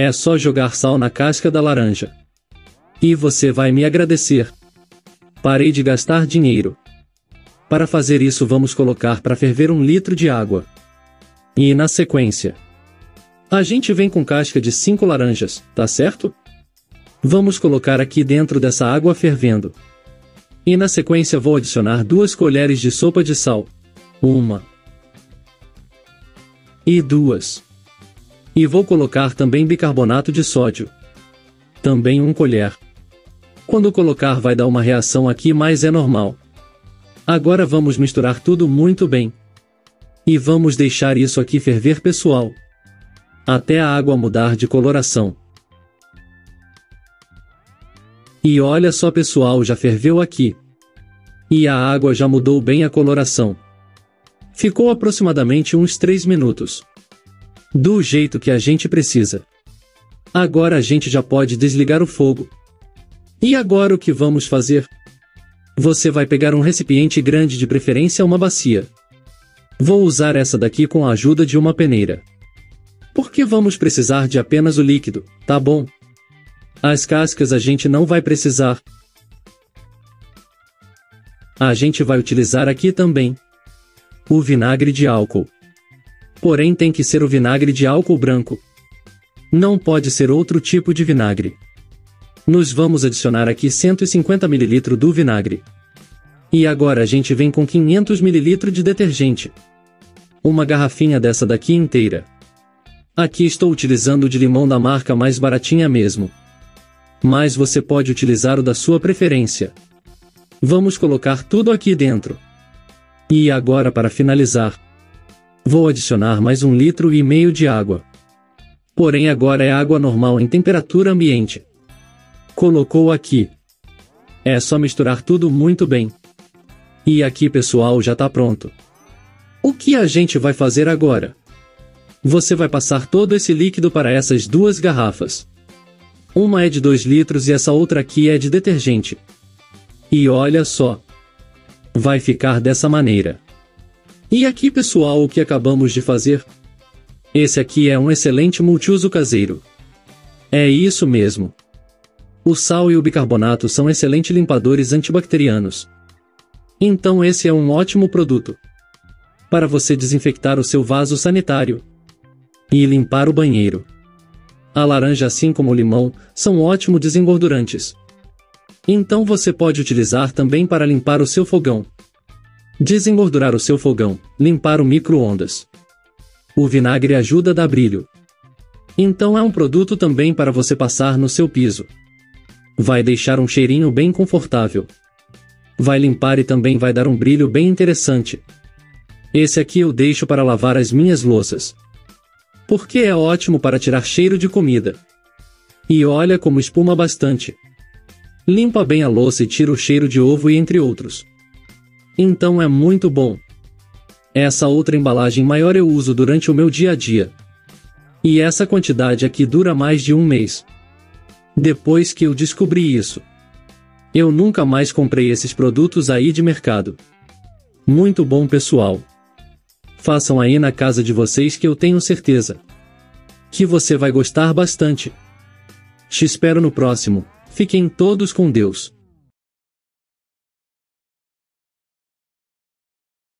É só jogar sal na casca da laranja. E você vai me agradecer. Parei de gastar dinheiro. Para fazer isso vamos colocar para ferver um litro de água. E na sequência. A gente vem com casca de 5 laranjas, tá certo? Vamos colocar aqui dentro dessa água fervendo. E na sequência vou adicionar duas colheres de sopa de sal. Uma. E duas. E vou colocar também bicarbonato de sódio. Também um colher. Quando colocar vai dar uma reação aqui mas é normal. Agora vamos misturar tudo muito bem. E vamos deixar isso aqui ferver pessoal. Até a água mudar de coloração. E olha só pessoal já ferveu aqui. E a água já mudou bem a coloração. Ficou aproximadamente uns 3 minutos. Do jeito que a gente precisa. Agora a gente já pode desligar o fogo. E agora o que vamos fazer? Você vai pegar um recipiente grande de preferência uma bacia. Vou usar essa daqui com a ajuda de uma peneira. Porque vamos precisar de apenas o líquido, tá bom? As cascas a gente não vai precisar. A gente vai utilizar aqui também o vinagre de álcool. Porém tem que ser o vinagre de álcool branco. Não pode ser outro tipo de vinagre. Nos vamos adicionar aqui 150 ml do vinagre. E agora a gente vem com 500 ml de detergente. Uma garrafinha dessa daqui inteira. Aqui estou utilizando o de limão da marca mais baratinha mesmo. Mas você pode utilizar o da sua preferência. Vamos colocar tudo aqui dentro. E agora para finalizar. Vou adicionar mais um litro e meio de água. Porém agora é água normal em temperatura ambiente colocou aqui. É só misturar tudo muito bem. E aqui pessoal já tá pronto. O que a gente vai fazer agora? Você vai passar todo esse líquido para essas duas garrafas. Uma é de 2 litros e essa outra aqui é de detergente. E olha só. Vai ficar dessa maneira. E aqui pessoal o que acabamos de fazer? Esse aqui é um excelente multiuso caseiro. É isso mesmo. O sal e o bicarbonato são excelentes limpadores antibacterianos. Então esse é um ótimo produto. Para você desinfectar o seu vaso sanitário. E limpar o banheiro. A laranja assim como o limão, são ótimos desengordurantes. Então você pode utilizar também para limpar o seu fogão. Desengordurar o seu fogão, limpar o micro-ondas. O vinagre ajuda a dar brilho. Então é um produto também para você passar no seu piso. Vai deixar um cheirinho bem confortável. Vai limpar e também vai dar um brilho bem interessante. Esse aqui eu deixo para lavar as minhas louças. Porque é ótimo para tirar cheiro de comida. E olha como espuma bastante. Limpa bem a louça e tira o cheiro de ovo e entre outros. Então é muito bom. Essa outra embalagem maior eu uso durante o meu dia a dia. E essa quantidade aqui dura mais de um mês. Depois que eu descobri isso, eu nunca mais comprei esses produtos aí de mercado. Muito bom, pessoal. Façam aí na casa de vocês que eu tenho certeza que você vai gostar bastante. Te espero no próximo. Fiquem todos com Deus.